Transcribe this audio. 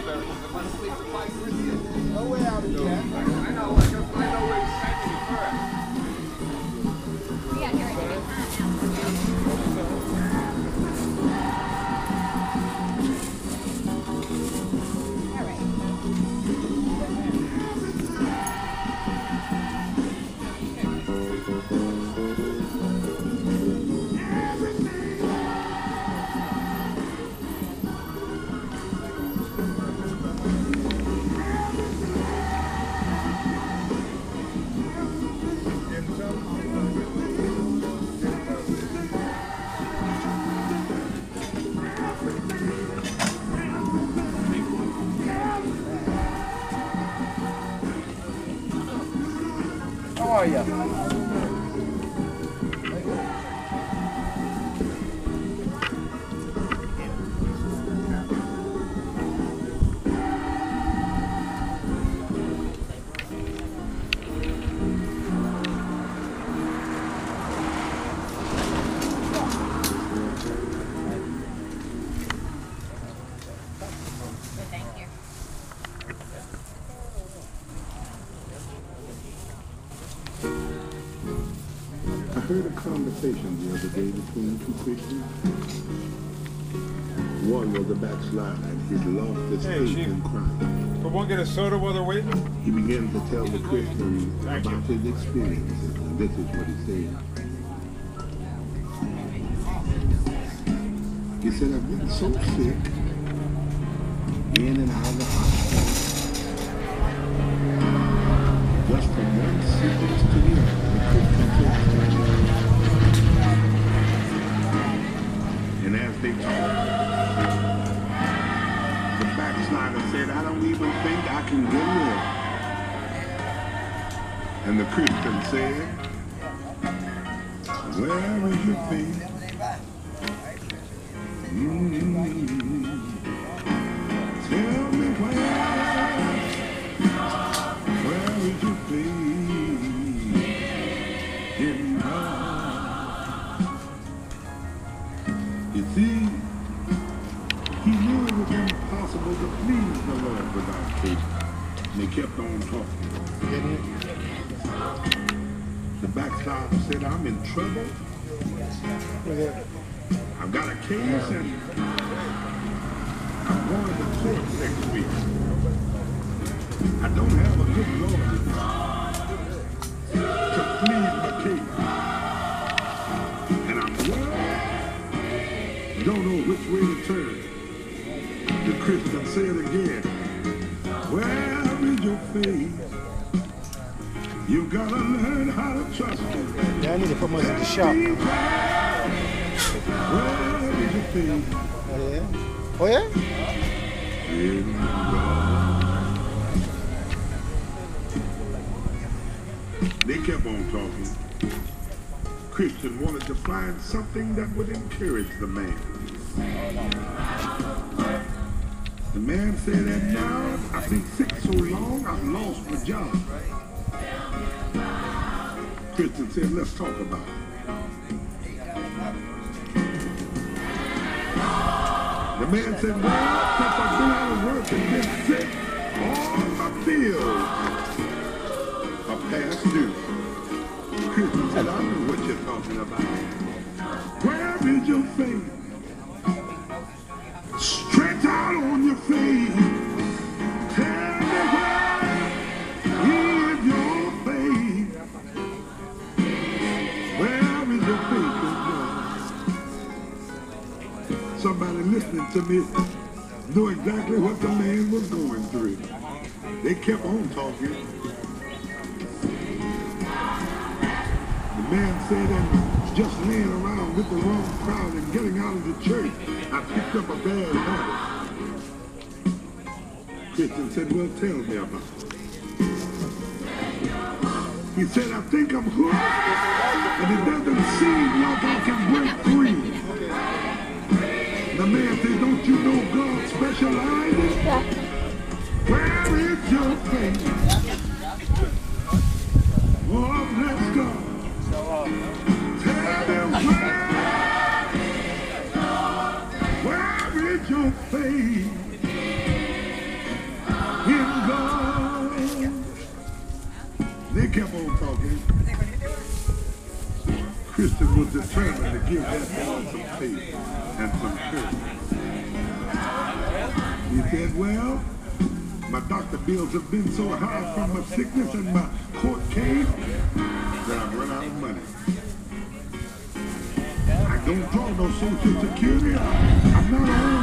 No way out of here. I, know, I just, I know where he's sending me first. Are you? Heard a conversation the other day between two Christians. One was a backslider and he'd lost his Hey, faith in Christ. Could one get a soda while they're waiting? He began to tell the Christian about his experiences, and this is what he said. He said, I've been so sick, in and out of the hospital, And as they talked, the backslider said, I don't even think I can get well. And the Christian said, Where is your faith? Mm, Tell he knew it was impossible to please the Lord without faith. And they kept on talking. The backslider said, I'm in trouble. I've got a case and I'm going to court next week. I don't have a good lawyer turn. The Christian said again, where is your faith? You gotta learn how to trust him. Yeah, I need to put myself in the shop. Where is your faith? Oh yeah? Oh yeah? In God. They kept on talking. Christian wanted to find something that would encourage the man. The man said, and now I've been sick so long, I've lost my job. Christian said, let's talk about it. The man said, well, since I've been out of work and been sick, all my bills are past due. Christian said, I know what you're talking about. To me knew exactly what the man was going through. They kept on talking. The man said, and just laying around with the wrong crowd and getting out of the church, I picked up a bad habit. Christian said, well, tell me about it. He said, I think I'm hooked, and it doesn't seem like I can break free. The man said, don't you know God specializes? Where is your faith? Oh, bless God. Tell them where is your faith in God? They kept on talking. Christian was determined to give that man some faith and some. He said, well, my doctor bills have been so high from my sickness and my court case that I've run out of money. I don't draw no social security. I'm not on